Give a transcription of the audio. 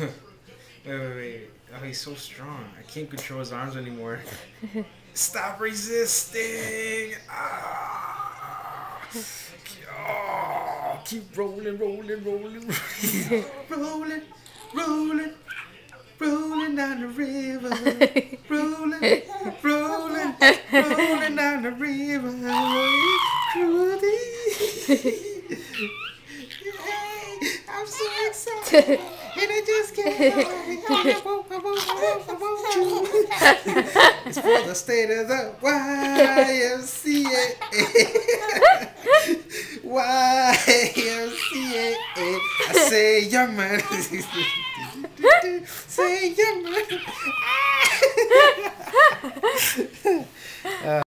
wait, wait, wait. Oh, he's so strong. I can't control his arms anymore. Stop resisting! Ah! Oh, keep rolling, rolling, rolling, rolling, rolling, rolling rolling down the river, rolling, rolling, rolling down the river. I'm so excited, and I just can't. it's for the state of the YMCA. YMCA. I say, young man. say, young man.